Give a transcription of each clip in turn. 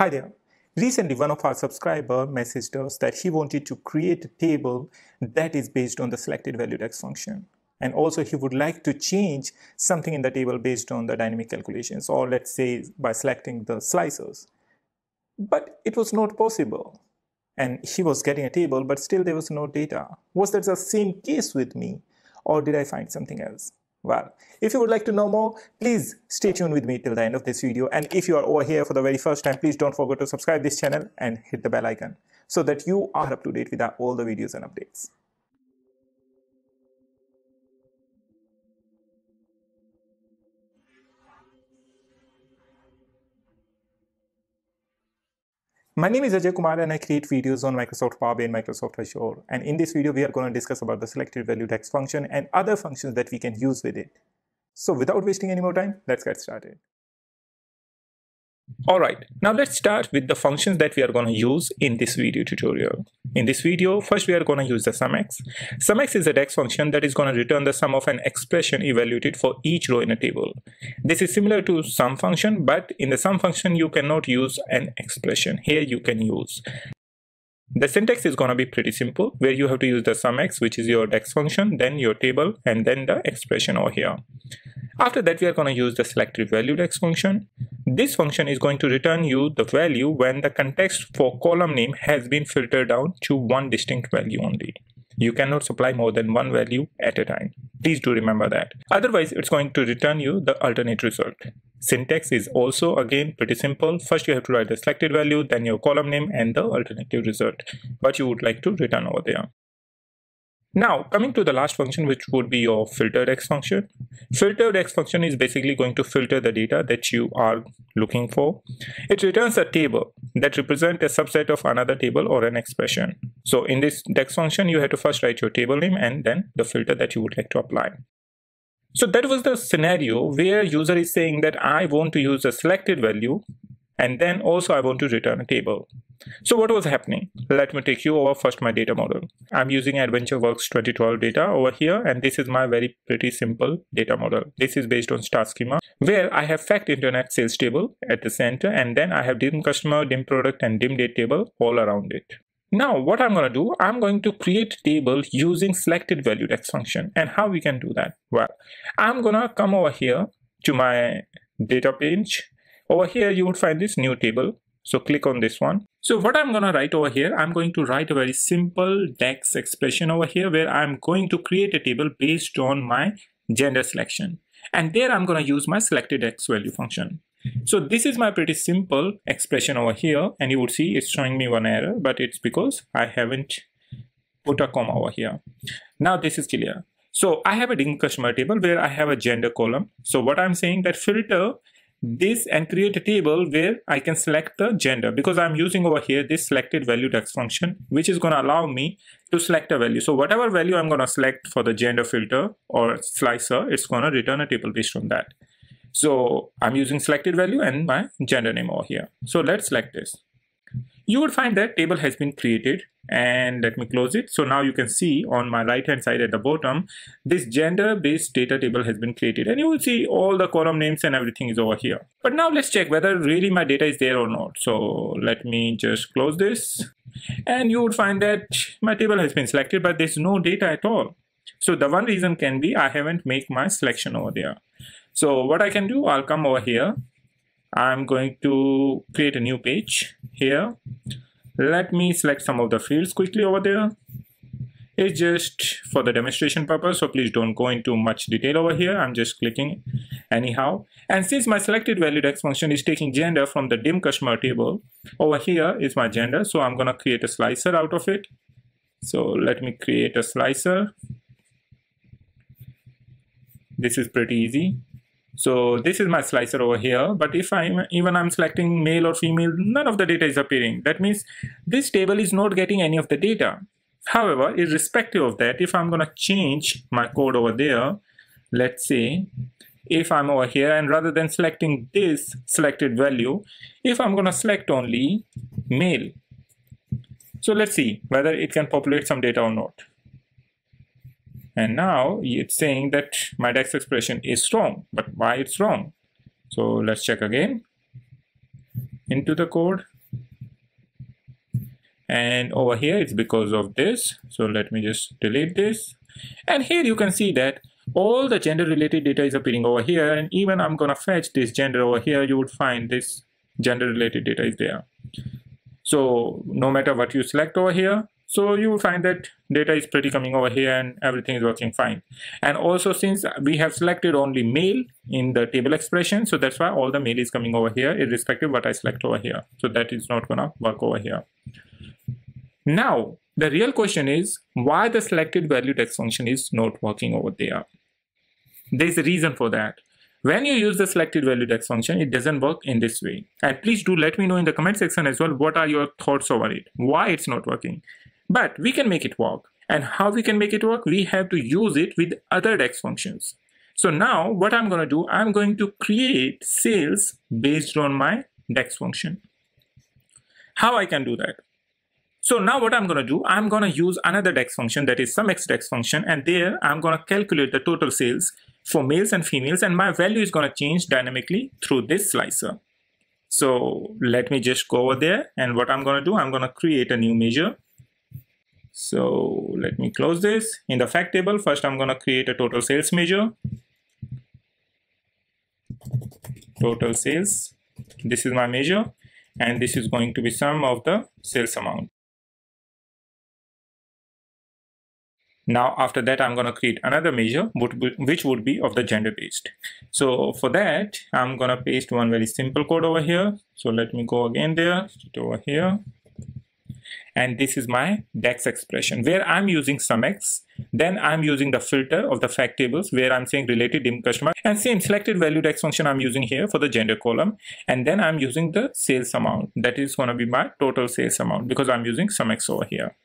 Hi there. Recently, one of our subscriber messaged us that he wanted to create a table that is based on the selected value DAX function. And also he would like to change something in the table based on the dynamic calculations, or let's say by selecting the slicers. But it was not possible. And he was getting a table, but still there was no data. Was that the same case with me? Or did I find something else? Well, if you would like to know more, please stay tuned with me till the end of this video. And if you are over here for the very first time, please don't forget to subscribe this channel and hit the bell icon so that you are up to date with all the videos and updates. My name is Ajay Kumar and I create videos on Microsoft Power BI and Microsoft Azure. And in this video, we are going to discuss about the selected value DAX function and other functions that we can use with it. So without wasting any more time, let's get started. Alright, now let's start with the functions that we are going to use in this video tutorial. In this video, first we are going to use the sumx. Sumx is a DAX function that is going to return the sum of an expression evaluated for each row in a table. This is similar to sum function, but in the sum function you cannot use an expression. Here you can use. The syntax is going to be pretty simple, where you have to use the sumx, which is your DAX function, then your table, and then the expression over here. After that, we are going to use the valued function. This function is going to return you the value when the context for column name has been filtered down to one distinct value only. You cannot supply more than one value at a time. Please do remember that. Otherwise, it's going to return you the alternate result. Syntax is also again pretty simple. First, you have to write the selected value, then your column name and the alternative result. what you would like to return over there. Now, coming to the last function, which would be your filter DAX function. Filter DAX function is basically going to filter the data that you are looking for. It returns a table that represents a subset of another table or an expression. So in this DAX function, you have to first write your table name and then the filter that you would like to apply. So that was the scenario where user is saying that I want to use a selected value and then also I want to return a table. So what was happening? Let me take you over first my data model. I'm using AdventureWorks 2012 data over here and this is my very pretty simple data model. This is based on star schema where I have fact internet sales table at the center and then I have dim customer, dim product and dim date table all around it. Now what I'm going to do, I'm going to create table using selected value DAX function and how we can do that? Well, I'm going to come over here to my data page over here, you would find this new table. So click on this one. So what I'm going to write over here, I'm going to write a very simple DAX expression over here where I'm going to create a table based on my gender selection. And there I'm going to use my selected X value function. Mm-hmm. So this is my pretty simple expression over here. And you would see it's showing me one error, but it's because I haven't put a comma over here. Now this is clear. So I have a customer table where I have a gender column. So what I'm saying that filter this and create a table where I can select the gender because I'm using over here this selected value DAX function which is going to allow me to select a value. So whatever value I'm going to select for the gender filter or slicer, it's going to return a table based on that. So I'm using selected value and my gender name over here. So let's select this you would find that table has been created and let me close it. So now you can see on my right hand side at the bottom, this gender based data table has been created and you will see all the column names and everything is over here. But now let's check whether really my data is there or not. So let me just close this and you would find that my table has been selected, but there's no data at all. So the one reason can be I haven't made my selection over there. So what I can do, I'll come over here I'm going to create a new page here. Let me select some of the fields quickly over there. It's just for the demonstration purpose, so please don't go into much detail over here. I'm just clicking anyhow. And since my selected value DAX function is taking gender from the dim customer table, over here is my gender. So I'm gonna create a slicer out of it. So let me create a slicer. This is pretty easy. So this is my slicer over here. But if I'm even I'm selecting male or female, none of the data is appearing. That means this table is not getting any of the data. However, irrespective of that, if I'm going to change my code over there, let's say if I'm over here and rather than selecting this selected value, if I'm going to select only male. So let's see whether it can populate some data or not. And now it's saying that my DAX expression is wrong, but why it's wrong? So let's check again. into the code. And over here it's because of this. So let me just delete this. And here you can see that all the gender related data is appearing over here. And even I'm gonna fetch this gender over here you would find this gender related data is there. So no matter what you select over here so you will find that data is pretty coming over here and everything is working fine and also since we have selected only male in the table expression so that's why all the male is coming over here irrespective what I select over here so that is not gonna work over here now, the real question is why the selected value DAX function is not working over there. There's a reason for that. When you use the selected value DAX function, it doesn't work in this way. And please do let me know in the comment section as well, what are your thoughts over it? Why it's not working? But we can make it work. And how we can make it work? We have to use it with other DAX functions. So now what I'm going to do, I'm going to create sales based on my DAX function. How I can do that? So now what I'm going to do, I'm going to use another DAX function that is SumX DAX function and there I'm going to calculate the total sales for males and females and my value is going to change dynamically through this slicer. So let me just go over there and what I'm going to do, I'm going to create a new measure. So let me close this. In the fact table, first I'm going to create a total sales measure. Total sales. This is my measure and this is going to be sum of the sales amount. Now after that, I'm going to create another measure which would be of the gender based. So for that, I'm going to paste one very simple code over here. So let me go again there, over here. And this is my DAX expression where I'm using SumX. Then I'm using the filter of the fact tables where I'm saying related dim customer and same selected value DAX function I'm using here for the gender column. And then I'm using the sales amount. That is going to be my total sales amount because I'm using SumX over here.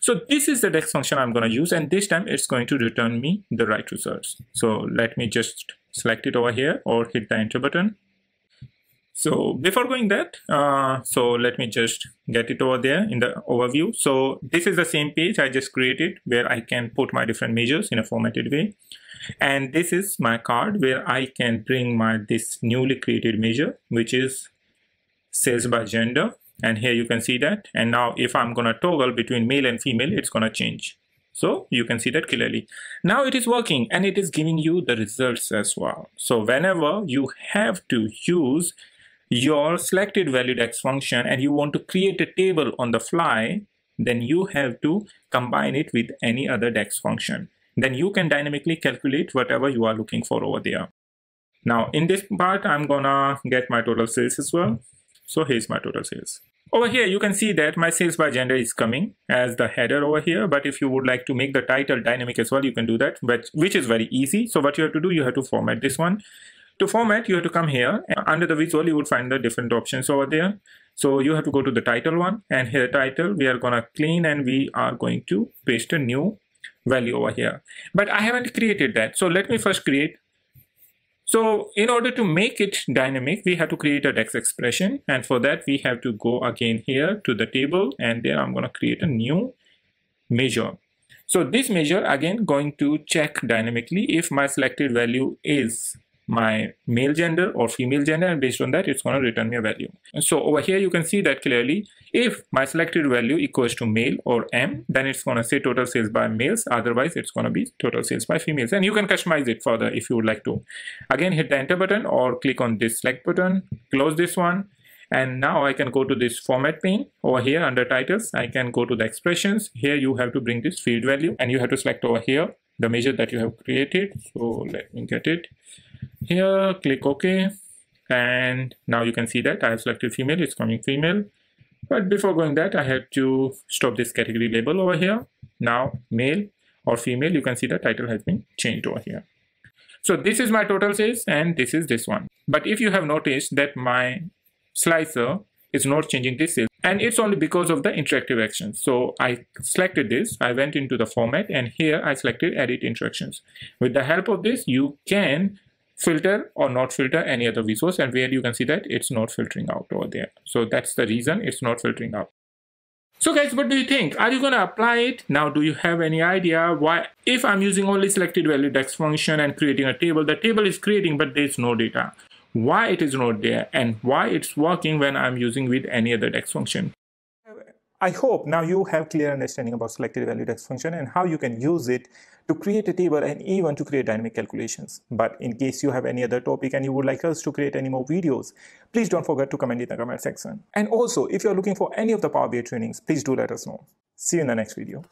So this is the DAX function I'm going to use and this time it's going to return me the right results. So let me just select it over here or hit the enter button. So before going that, uh, so let me just get it over there in the overview. So this is the same page I just created where I can put my different measures in a formatted way. And this is my card where I can bring my this newly created measure, which is sales by gender. And here you can see that. And now if I'm gonna toggle between male and female it's gonna change. So you can see that clearly. Now it is working and it is giving you the results as well. So whenever you have to use your selected value DAX function and you want to create a table on the fly then you have to combine it with any other DAX function then you can dynamically calculate whatever you are looking for over there now in this part I'm gonna get my total sales as well so here's my total sales. Over here, you can see that my sales by gender is coming as the header over here. But if you would like to make the title dynamic as well, you can do that, which, which is very easy. So what you have to do, you have to format this one. To format, you have to come here. Under the visual, you would find the different options over there. So you have to go to the title one and here title, we are going to clean and we are going to paste a new value over here. But I haven't created that. So let me first create so in order to make it dynamic, we have to create a DAX expression. And for that, we have to go again here to the table. And there I'm going to create a new measure. So this measure, again, going to check dynamically if my selected value is my male gender or female gender and based on that it's going to return me a value. And so over here you can see that clearly if my selected value equals to male or m then it's going to say total sales by males. Otherwise it's going to be total sales by females. And you can customize it further if you would like to. Again hit the enter button or click on this select button close this one. And now I can go to this format pane. Over here under titles I can go to the expressions. Here you have to bring this field value and you have to select over here the measure that you have created. So let me get it here click ok. And now you can see that I have selected female. It's coming female. But before going that I have to stop this category label over here. Now male or female you can see the title has been changed over here. So this is my total sales and this is this one. But if you have noticed that my slicer is not changing this and it's only because of the interactive actions. So i selected this. I went into the format and here i selected edit interactions. With the help of this you can filter or not filter any other resource and where you can see that it's not filtering out over there. So that's the reason it's not filtering out. So guys what do you think? Are you going to apply it? Now do you have any idea why if i'm using only selected value DAX function and creating a table the table is creating but there's no data. Why it is not there and why it's working when I'm using with any other DAX function. I hope now you have clear understanding about selected value DAX function and how you can use it to create a table and even to create dynamic calculations. But in case you have any other topic and you would like us to create any more videos, please don't forget to comment in the comment section. And also, if you're looking for any of the Power BI trainings, please do let us know. See you in the next video.